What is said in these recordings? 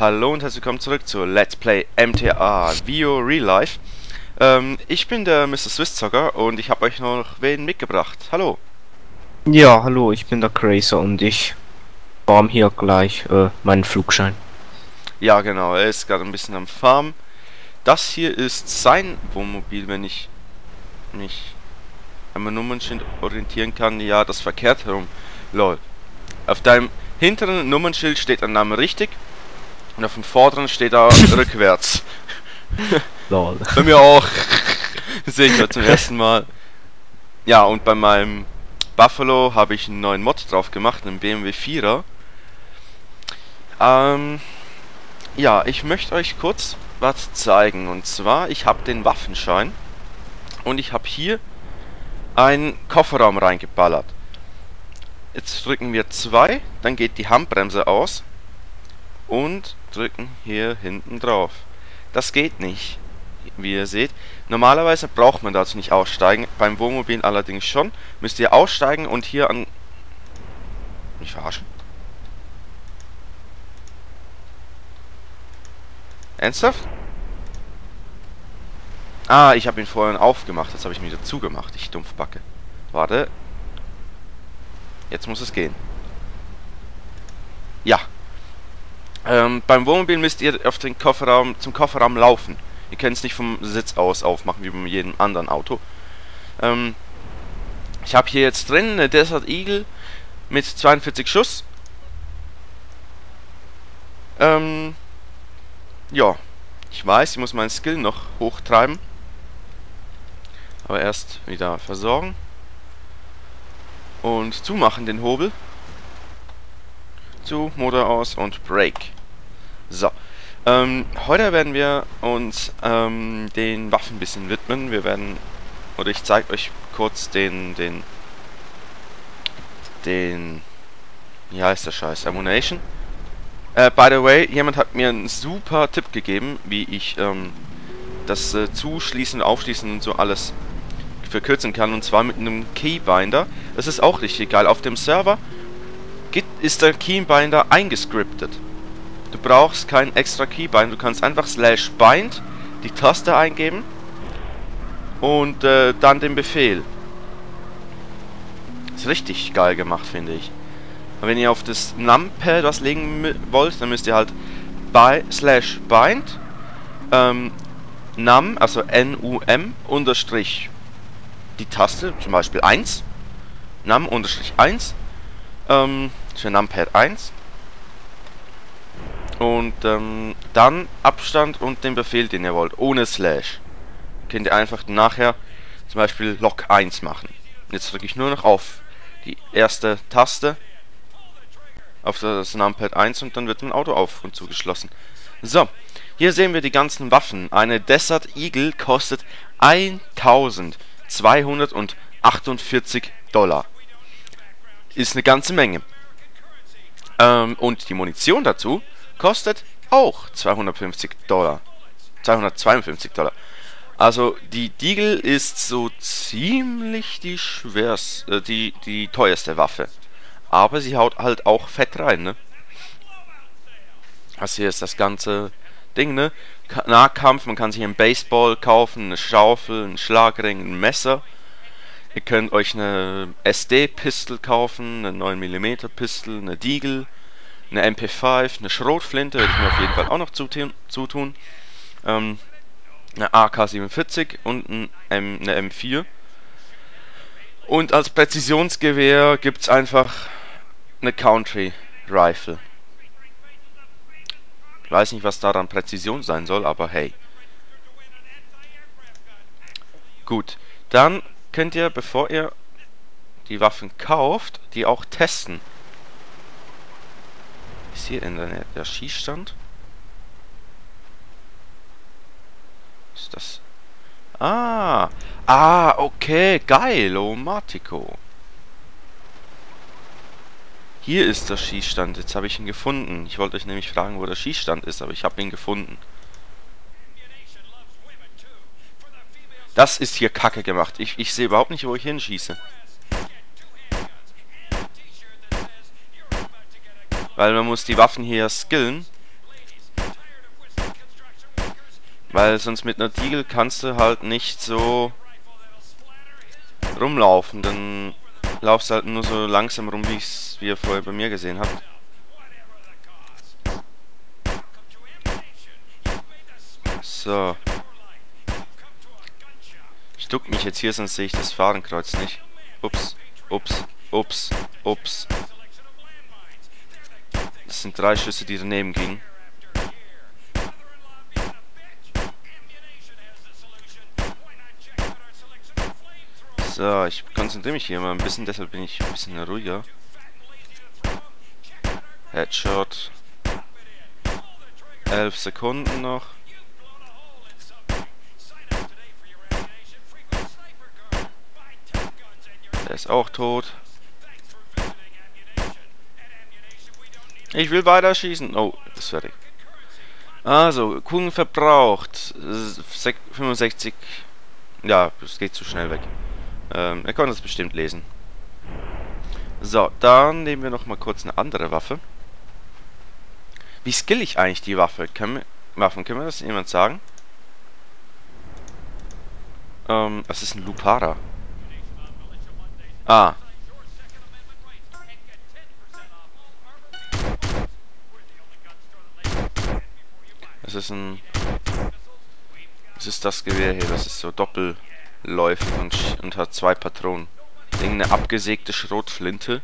Hallo und herzlich willkommen zurück zu Let's Play MTA Vio Real Life. Ähm, ich bin der Mr. Swisszocker und ich habe euch noch wen mitgebracht. Hallo. Ja, hallo, ich bin der Crazer und ich farm hier gleich äh, meinen Flugschein. Ja, genau, er ist gerade ein bisschen am Farm. Das hier ist sein Wohnmobil, wenn ich mich meinem Nummernschild orientieren kann. Ja, das verkehrt herum. Lol. Auf deinem hinteren Nummernschild steht ein Name richtig und auf dem vorderen steht da rückwärts. Lol. Bei mir auch. Sehe ich ja zum ersten Mal. Ja, und bei meinem Buffalo habe ich einen neuen Mod drauf gemacht, einen BMW 4er. Ähm, ja, ich möchte euch kurz was zeigen. Und zwar, ich habe den Waffenschein und ich habe hier einen Kofferraum reingeballert. Jetzt drücken wir 2, dann geht die Handbremse aus und drücken hier hinten drauf. Das geht nicht, wie ihr seht. Normalerweise braucht man dazu nicht aussteigen, beim Wohnmobil allerdings schon. Müsst ihr aussteigen und hier an... Mich verarschen? Ernsthaft? Ah, ich habe ihn vorhin aufgemacht, jetzt habe ich ihn wieder zugemacht, ich Dumpfbacke. Warte. Jetzt muss es gehen. Ja. Ähm, beim Wohnmobil müsst ihr auf den Kofferraum, zum Kofferraum laufen. Ihr könnt es nicht vom Sitz aus aufmachen, wie bei jedem anderen Auto. Ähm, ich habe hier jetzt drin eine Desert Eagle mit 42 Schuss. Ähm, ja, ich weiß, ich muss meinen Skill noch hochtreiben. Aber erst wieder versorgen. Und zumachen den Hobel. Zu, Motor aus und Brake. So. Ähm, heute werden wir uns ähm, den Waffen ein bisschen widmen. Wir werden, oder ich zeige euch kurz den, den, den, wie heißt der Scheiß, Ammunition. Äh, by the way, jemand hat mir einen super Tipp gegeben, wie ich ähm, das äh, Zuschließen, Aufschließen und so alles verkürzen kann. Und zwar mit einem Keybinder. Das ist auch richtig geil. Auf dem Server ist der Keybinder eingescriptet. Du brauchst kein extra Keybind. Du kannst einfach slash bind die Taste eingeben und äh, dann den Befehl. Ist richtig geil gemacht, finde ich. Und wenn ihr auf das Numpad was legen wollt, dann müsst ihr halt by slash bind ähm, num, also N-U-M, unterstrich die Taste, zum Beispiel 1, num unterstrich 1, ähm, für Numpad 1 und ähm, dann Abstand und den Befehl, den ihr wollt, ohne Slash. Könnt ihr einfach nachher zum Beispiel Log 1 machen. Jetzt drücke ich nur noch auf die erste Taste auf das Numpad 1 und dann wird mein Auto auf und zugeschlossen. So, hier sehen wir die ganzen Waffen. Eine Desert Eagle kostet 1248 Dollar. Ist eine ganze Menge. Ähm, und die Munition dazu kostet auch 250 Dollar. 252 Dollar. Also die Deagle ist so ziemlich die schwerste, äh, die, die teuerste Waffe. Aber sie haut halt auch fett rein, ne? Also hier ist das ganze Ding, ne? Nahkampf, man kann sich einen Baseball kaufen, eine Schaufel, einen Schlagring, ein Messer. Ihr könnt euch eine SD-Pistol kaufen, eine 9mm Pistol, eine Deagle eine MP5, eine Schrotflinte, werde ich mir auf jeden Fall auch noch zutun. Ähm, eine AK-47 und ein M, eine M4. Und als Präzisionsgewehr gibt es einfach eine Country Rifle. Ich weiß nicht, was daran Präzision sein soll, aber hey. Gut, dann könnt ihr, bevor ihr die Waffen kauft, die auch testen. Ist hier in der, der Schießstand? Ist das... Ah! Ah, okay, geil, Omatico. Hier ist der Schießstand. Jetzt habe ich ihn gefunden. Ich wollte euch nämlich fragen, wo der Schießstand ist, aber ich habe ihn gefunden. Das ist hier kacke gemacht. Ich, ich sehe überhaupt nicht, wo ich hinschieße. Weil man muss die Waffen hier skillen. Weil sonst mit einer Deagle kannst du halt nicht so rumlaufen. Dann laufst du halt nur so langsam rum, wie, wie ihr vorher bei mir gesehen habt. So. Duck mich jetzt hier, sonst sehe ich das Fahrenkreuz nicht. Ups, ups, ups, ups. Das sind drei Schüsse, die daneben gingen. So, ich konzentriere mich hier mal ein bisschen, deshalb bin ich ein bisschen ruhiger. Headshot. 11 Sekunden noch. Der ist auch tot. Ich will weiter schießen. Oh, ist fertig. Also, Kugeln verbraucht. 65. Ja, es geht zu schnell weg. Ähm, er konnte es bestimmt lesen. So, dann nehmen wir noch mal kurz eine andere Waffe. Wie skill ich eigentlich die Waffe? Können wir, Waffen, können wir das jemand sagen? Ähm, was ist ein Lupara? Ah. Das ist ein... Das ist das Gewehr hier, das ist so doppel läufig und, und hat zwei Patronen. Irgendeine abgesägte Schrotflinte.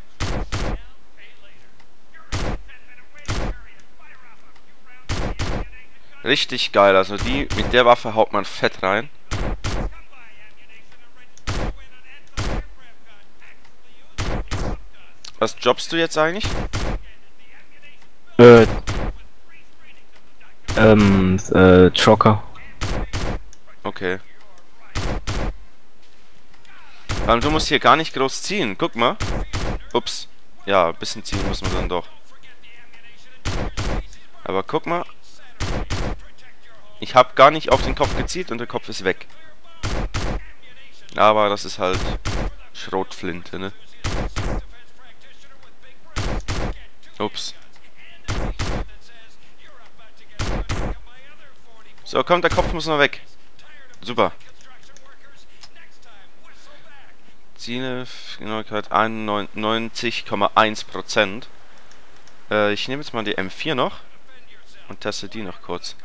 Richtig geil, also die mit der Waffe haut man fett rein. Was jobbst du jetzt eigentlich? Äh. Ähm, äh, Trocker. Okay. Ähm, du musst hier gar nicht groß ziehen. Guck mal. Ups. Ja, ein bisschen ziehen muss man dann doch. Aber guck mal. Ich habe gar nicht auf den Kopf gezielt und der Kopf ist weg. Aber das ist halt Schrotflinte, ne? Ups. So, kommt, der Kopf muss noch weg. Super. Ziele, Genauigkeit 91,1%. Äh, ich nehme jetzt mal die M4 noch und teste die noch kurz.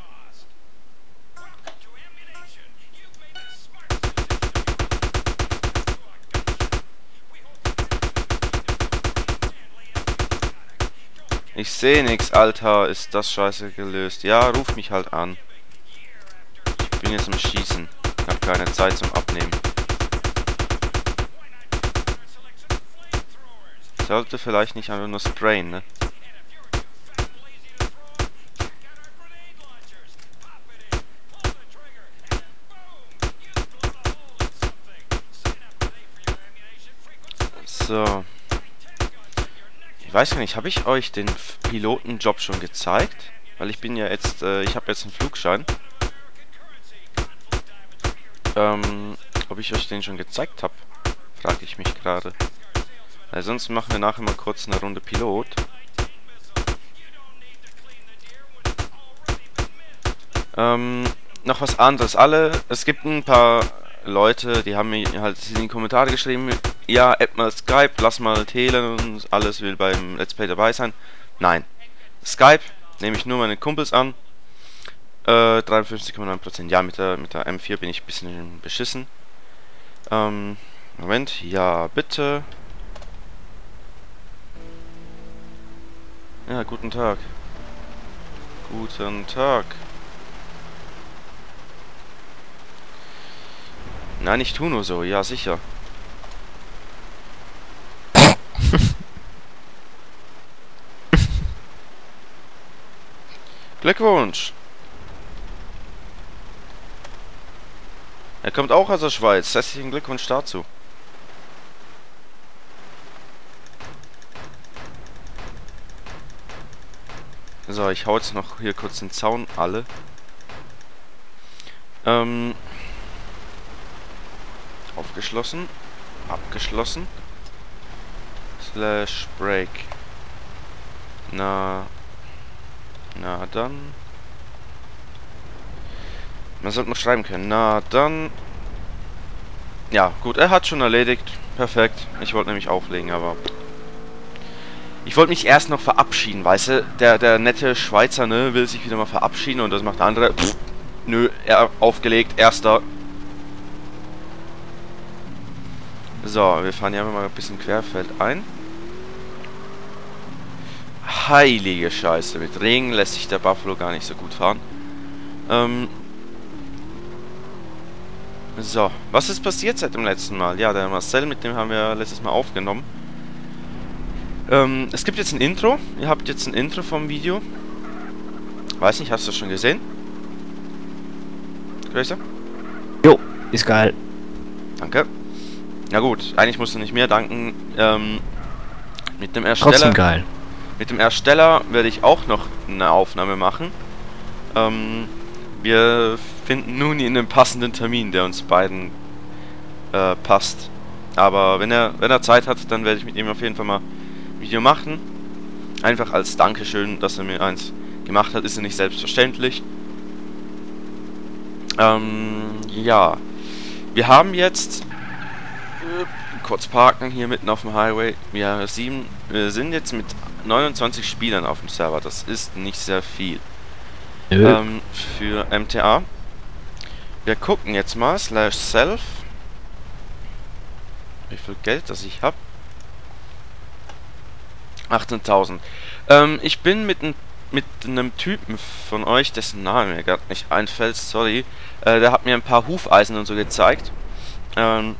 Ich sehe nix, Alter. Ist das scheiße gelöst. Ja, ruf mich halt an. Ich bin jetzt am Schießen. Ich habe keine Zeit zum Abnehmen. Sollte vielleicht nicht einfach nur sprayen, ne? So. Ich weiß gar nicht, habe ich euch den Pilotenjob schon gezeigt? Weil ich bin ja jetzt, äh, ich habe jetzt einen Flugschein. Ähm, ob ich euch den schon gezeigt habe, frage ich mich gerade. Weil sonst machen wir nachher mal kurz eine Runde Pilot. Ähm, noch was anderes. Alle, es gibt ein paar Leute, die haben mir halt in die Kommentare geschrieben, ja, add mal Skype, lass mal Tele und alles will beim Let's Play dabei sein. Nein. Skype nehme ich nur meine Kumpels an. Äh, 53,9%. Ja, mit der, mit der M4 bin ich ein bisschen beschissen. Ähm, Moment. Ja, bitte. Ja, guten Tag. Guten Tag. Nein, ich tu nur so, ja sicher. Glückwunsch! Er kommt auch aus der Schweiz. Herzlichen Glückwunsch dazu. So, ich hau jetzt noch hier kurz den Zaun alle. Ähm. Aufgeschlossen. Abgeschlossen. Slash break. Na. Na dann. Man sollte noch schreiben können. Na, dann... Ja, gut, er hat schon erledigt. Perfekt. Ich wollte nämlich auflegen, aber... Ich wollte mich erst noch verabschieden, weißt du? Der, der nette Schweizer, ne, will sich wieder mal verabschieden und das macht der andere. Pff, nö, er aufgelegt, erster. So, wir fahren hier mal ein bisschen querfeld ein. Heilige Scheiße, mit Regen lässt sich der Buffalo gar nicht so gut fahren. Ähm, so, was ist passiert seit dem letzten Mal? Ja, der Marcel, mit dem haben wir letztes Mal aufgenommen. Ähm, es gibt jetzt ein Intro. Ihr habt jetzt ein Intro vom Video. Weiß nicht, hast du das schon gesehen? Größer? Jo, ist geil. Danke. Na gut, eigentlich musst du nicht mehr danken. Ähm, mit dem Ersteller... Trotzdem geil. Mit dem Ersteller werde ich auch noch eine Aufnahme machen. Ähm, wir finden nun einen passenden Termin, der uns beiden äh, passt. Aber wenn er, wenn er Zeit hat, dann werde ich mit ihm auf jeden Fall mal ein Video machen. Einfach als Dankeschön, dass er mir eins gemacht hat, ist ja nicht selbstverständlich. Ähm, ja. Wir haben jetzt äh, kurz parken hier mitten auf dem Highway. Wir, sieben, wir sind jetzt mit 29 Spielern auf dem Server. Das ist nicht sehr viel. Ähm, für MTA. Wir gucken jetzt mal, slash self. Wie viel Geld das ich habe. 18.000. Ähm, ich bin mit, ein, mit einem Typen von euch, dessen Name mir gerade nicht einfällt, sorry. Äh, der hat mir ein paar Hufeisen und so gezeigt. Ähm,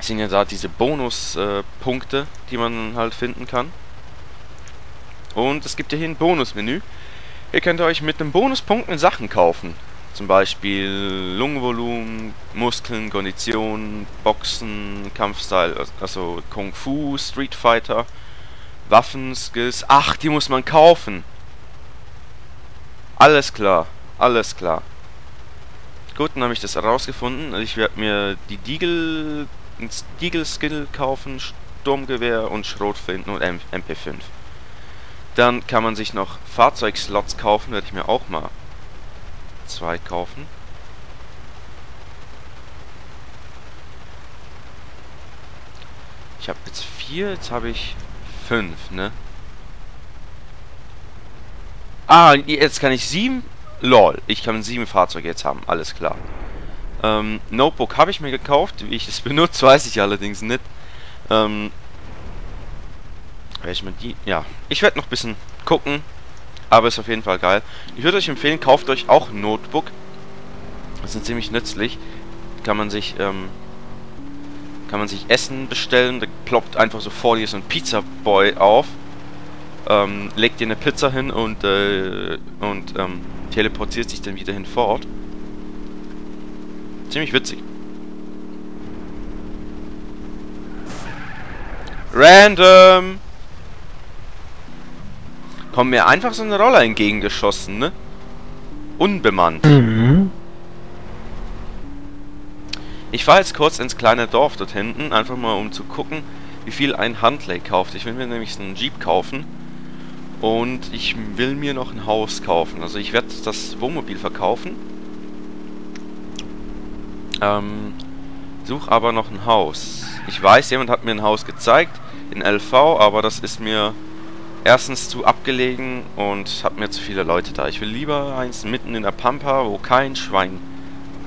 sind ja da diese Bonuspunkte, äh, die man halt finden kann. Und es gibt ja hier ein Bonusmenü. Ihr könnt euch mit einem Bonuspunkten Sachen kaufen. Zum Beispiel Lungenvolumen, Muskeln, Kondition, Boxen, Kampfstyle, also Kung Fu, Street Fighter, Waffenskills. Ach, die muss man kaufen. Alles klar, alles klar. Gut, dann habe ich das herausgefunden. Also ich werde mir die Deagle, Deagle Skill kaufen, Sturmgewehr und Schrotflinten und MP5. Dann kann man sich noch Fahrzeugslots kaufen, werde ich mir auch mal zwei kaufen. Ich habe jetzt vier, jetzt habe ich fünf, ne? Ah, jetzt kann ich sieben. Lol, ich kann sieben Fahrzeuge jetzt haben, alles klar. Ähm, Notebook habe ich mir gekauft, wie ich es benutze, weiß ich allerdings nicht. Ähm, welche die? Ja. Ich werde noch ein bisschen gucken. Aber ist auf jeden Fall geil. Ich würde euch empfehlen, kauft euch auch ein Notebook. Das sind ziemlich nützlich. Kann man sich, ähm, kann man sich Essen bestellen. Da ploppt einfach so vor dir so ein Pizza-Boy auf. Ähm, legt dir eine Pizza hin und, äh, und, ähm, teleportiert sich dann wieder hinfort. Ziemlich witzig. Random! Kommt mir einfach so eine Roller entgegengeschossen, ne? Unbemannt. Mhm. Ich fahre jetzt kurz ins kleine Dorf dort hinten, einfach mal um zu gucken, wie viel ein Huntley kauft. Ich will mir nämlich so einen Jeep kaufen. Und ich will mir noch ein Haus kaufen. Also ich werde das Wohnmobil verkaufen. Ähm, such aber noch ein Haus. Ich weiß, jemand hat mir ein Haus gezeigt in LV, aber das ist mir erstens zu abgelegen und hat mir zu viele Leute da. Ich will lieber eins mitten in der Pampa, wo kein Schwein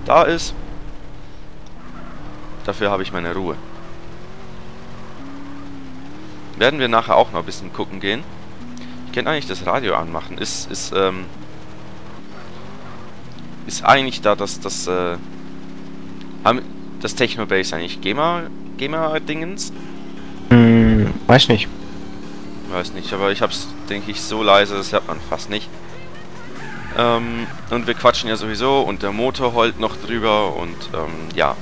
da ist. Dafür habe ich meine Ruhe. Werden wir nachher auch noch ein bisschen gucken gehen. Ich kann eigentlich das Radio anmachen. Ist, ist, ähm... Ist eigentlich da das, das, äh... Das Technobase eigentlich GEMA... GEMA-Dingens? Hm, weiß nicht. Weiß nicht, aber ich hab's, denke ich, so leise, das hört man fast nicht. Ähm, und wir quatschen ja sowieso und der Motor heult noch drüber und ähm, ja.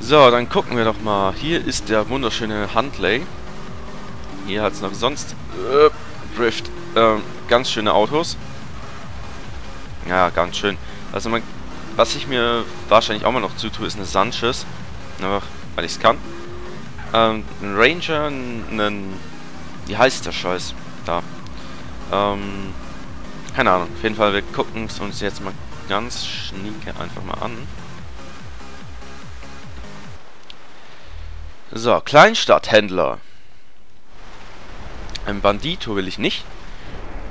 So, dann gucken wir doch mal. Hier ist der wunderschöne Huntley. Hier hat es noch sonst äh, Drift. Ähm, ganz schöne Autos. Ja, ganz schön. Also man, was ich mir wahrscheinlich auch mal noch zutue, ist eine Sanchez. Einfach, weil ich es kann. Ähm, ein Ranger, einen... Wie heißt der Scheiß? Da. Ähm, keine Ahnung. Auf jeden Fall, wir gucken es uns jetzt mal ganz schnieke einfach mal an. So, Kleinstadthändler. Ein Bandito will ich nicht.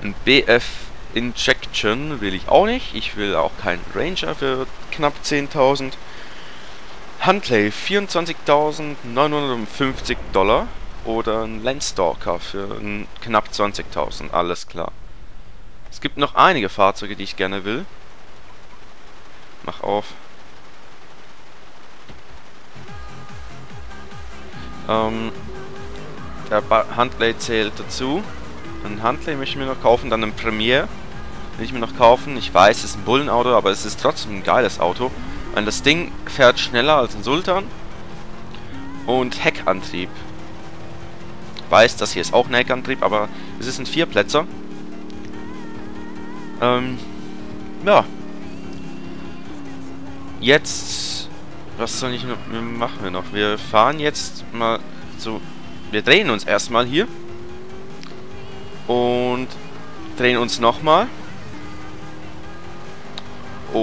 Ein BF Injection will ich auch nicht. Ich will auch keinen Ranger für knapp 10.000. Huntley 24.950 Dollar. Oder ein Landstalker für knapp 20.000. Alles klar. Es gibt noch einige Fahrzeuge, die ich gerne will. Mach auf. Ähm, der Huntley zählt dazu. Ein Huntley möchte ich mir noch kaufen, dann ein Premier will ich mir noch kaufen. Ich weiß, es ist ein Bullenauto, aber es ist trotzdem ein geiles Auto. Weil das Ding fährt schneller als ein Sultan. Und Heckantrieb. Weiß, das hier ist auch ein Heckantrieb, aber es ist ein Vierplätzer. Ähm, ja. Jetzt, was soll ich noch, machen wir noch? Wir fahren jetzt mal so, wir drehen uns erstmal hier. Und drehen uns nochmal.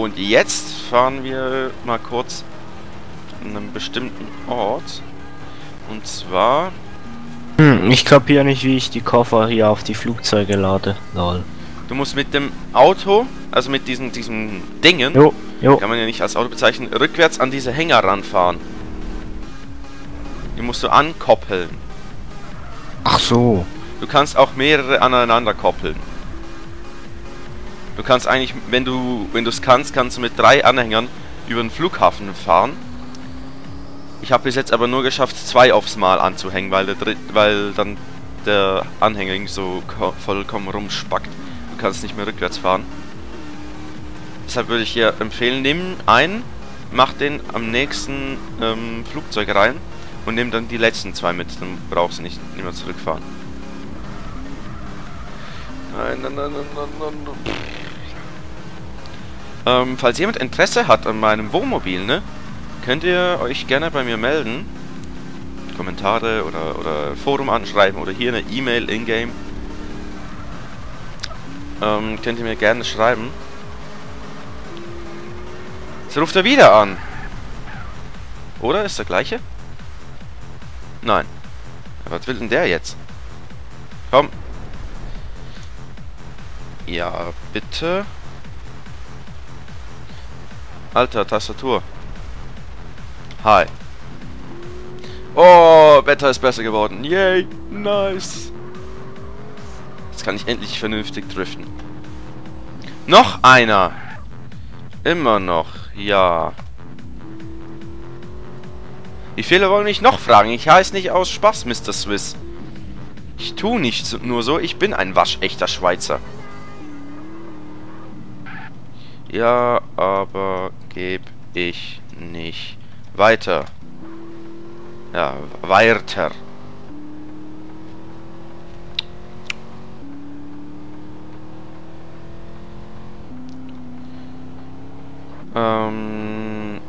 Und jetzt fahren wir mal kurz an einem bestimmten Ort. Und zwar... Hm, ich kapiere nicht, wie ich die Koffer hier auf die Flugzeuge lade. Lol. Du musst mit dem Auto, also mit diesen, diesen Dingen, jo, jo. kann man ja nicht als Auto bezeichnen, rückwärts an diese Hänger ranfahren. Die musst du ankoppeln. Ach so. Du kannst auch mehrere aneinander koppeln. Du kannst eigentlich, wenn du wenn du es kannst, kannst du mit drei Anhängern über den Flughafen fahren. Ich habe bis jetzt aber nur geschafft, zwei aufs Mal anzuhängen, weil der Dritt, weil dann der Anhänger so vollkommen rumspackt. Du kannst nicht mehr rückwärts fahren. Deshalb würde ich hier empfehlen, nimm einen, mach den am nächsten ähm, Flugzeug rein und nimm dann die letzten zwei mit. Dann brauchst du nicht, mehr zurückfahren. Nein, nein, nein, nein, nein, nein. Ähm, falls jemand Interesse hat an meinem Wohnmobil, ne, könnt ihr euch gerne bei mir melden. Kommentare oder, oder Forum anschreiben oder hier eine E-Mail in-game. Ähm, könnt ihr mir gerne schreiben. Jetzt ruft er wieder an. Oder? Ist der gleiche? Nein. Was will denn der jetzt? Komm. Ja, bitte. Alter, Tastatur. Hi. Oh, Wetter ist besser geworden. Yay, nice. Jetzt kann ich endlich vernünftig driften. Noch einer. Immer noch, ja. Wie viele wollen mich noch fragen? Ich heiße nicht aus Spaß, Mr. Swiss. Ich tu nicht nur so, ich bin ein waschechter Schweizer. Ja, aber gebe ich nicht weiter. Ja, weiter. Ähm,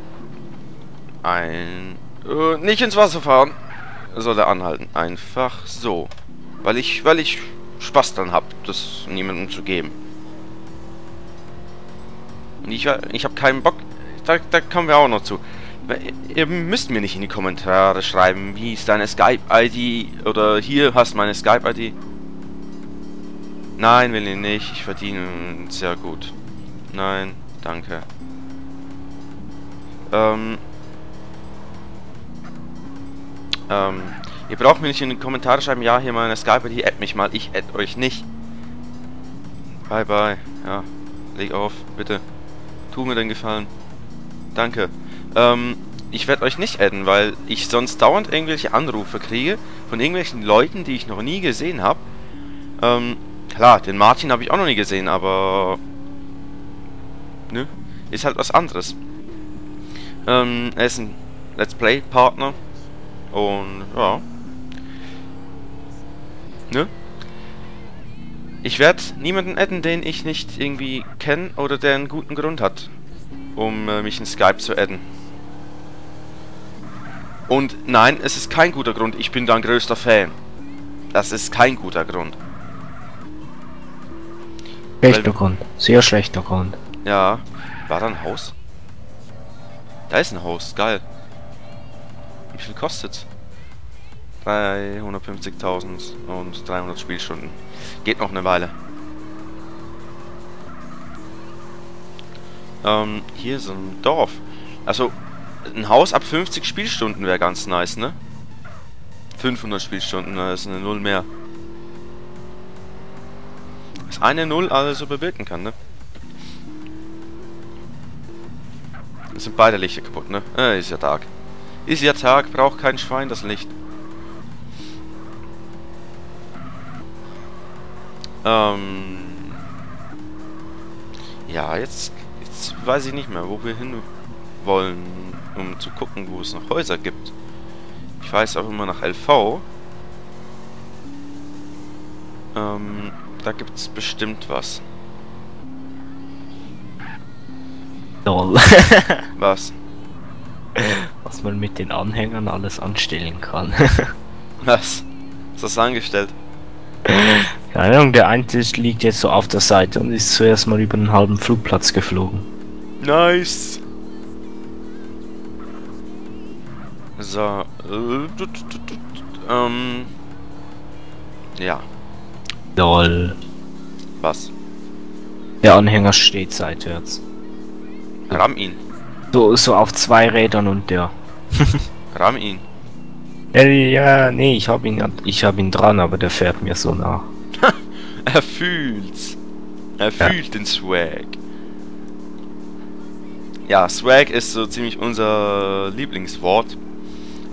ein... Äh, nicht ins Wasser fahren. Soll er anhalten. Einfach so. Weil ich, weil ich Spaß dann hab, das niemandem zu geben. Ich, ich habe keinen Bock. Da, da kommen wir auch noch zu. Ihr müsst mir nicht in die Kommentare schreiben, wie ist deine Skype-ID oder hier hast meine Skype-ID. Nein, will ich nicht. Ich verdiene sehr gut. Nein, danke. Ähm. Ähm. Ihr braucht mir nicht in die Kommentare schreiben, ja, hier meine Skype-ID, add mich mal. Ich add euch nicht. Bye, bye. Ja, leg auf, bitte. Tu mir den Gefallen. Danke. Ähm, ich werde euch nicht adden, weil ich sonst dauernd irgendwelche Anrufe kriege von irgendwelchen Leuten, die ich noch nie gesehen habe. Ähm, klar, den Martin habe ich auch noch nie gesehen, aber... Ne? Ist halt was anderes. Ähm, er ist ein Let's Play-Partner. Und, ja. Ne? Ich werde niemanden adden, den ich nicht irgendwie kenne oder der einen guten Grund hat, um äh, mich in Skype zu adden. Und nein, es ist kein guter Grund, ich bin dein größter Fan. Das ist kein guter Grund. Schlechter Grund, sehr schlechter Grund. Ja, War da ein Haus? Da ist ein Haus, geil. Wie viel kostet's? 350.000 und 300 Spielstunden. Geht noch eine Weile. Ähm, hier ist ein Dorf. Also, ein Haus ab 50 Spielstunden wäre ganz nice, ne? 500 Spielstunden, das ist eine Null mehr. Was eine Null also bewirken kann, ne? Das sind beide Lichter kaputt, ne? Äh, ist ja Tag. Ist ja Tag, braucht kein Schwein das Licht. Ähm... Ja, jetzt, jetzt weiß ich nicht mehr, wo wir hin wollen, um zu gucken, wo es noch Häuser gibt. Ich weiß auch immer nach LV. Ähm, da gibt es bestimmt was. Lol. Was? Was man mit den Anhängern alles anstellen kann. Was? Was hast du angestellt? Keine Ahnung, der eine liegt jetzt so auf der Seite und ist zuerst mal über einen halben Flugplatz geflogen. Nice! So. Äh, ähm. Ja. Lol. Was? Der Anhänger steht seitwärts. Ramm ihn. So, so auf zwei Rädern und der. Ramm ihn. Ja, ja, nee, ich hab ihn, ich hab ihn dran, aber der fährt mir so nach. Er fühlt's. Er fühlt den Swag. Ja, Swag ist so ziemlich unser Lieblingswort.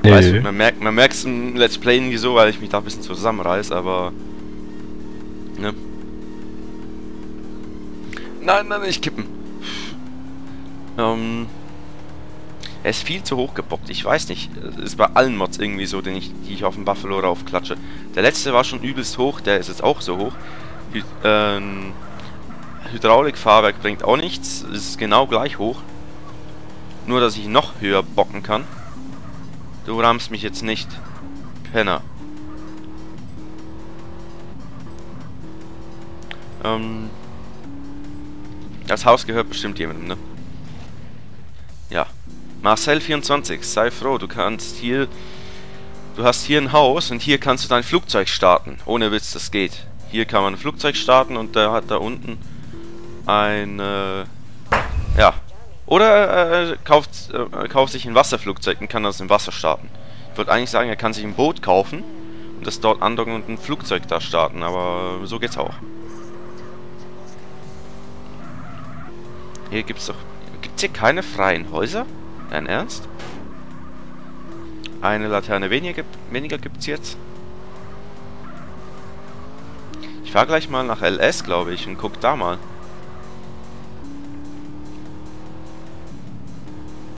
Weißt du, man merkt man merkt's im Let's Play nicht so, weil ich mich da ein bisschen zusammenreiß, aber. Ne? Nein, nein, nicht kippen. Ähm. Er ist viel zu hoch gebockt. Ich weiß nicht. Es ist bei allen Mods irgendwie so, den ich, die ich auf dem Buffalo raufklatsche. Der letzte war schon übelst hoch, der ist jetzt auch so hoch. Hy ähm, Hydraulikfahrwerk bringt auch nichts. Ist genau gleich hoch. Nur, dass ich noch höher bocken kann. Du rammst mich jetzt nicht. Penner. Ähm. Das Haus gehört bestimmt jemandem, ne? Ja. Marcel24, sei froh, du kannst hier... Du hast hier ein Haus und hier kannst du dein Flugzeug starten. Ohne Witz, das geht. Hier kann man ein Flugzeug starten und der hat da unten ein... Äh, ja. Oder er äh, kauft, äh, kauft sich ein Wasserflugzeug und kann das im Wasser starten. Ich wollte eigentlich sagen, er kann sich ein Boot kaufen und das dort andocken und ein Flugzeug da starten, aber so geht's auch. Hier gibt's doch... Gibt's hier keine freien Häuser? Dein Ernst? Eine Laterne weniger, weniger gibt's jetzt. Ich fahr gleich mal nach LS, glaube ich, und guck da mal.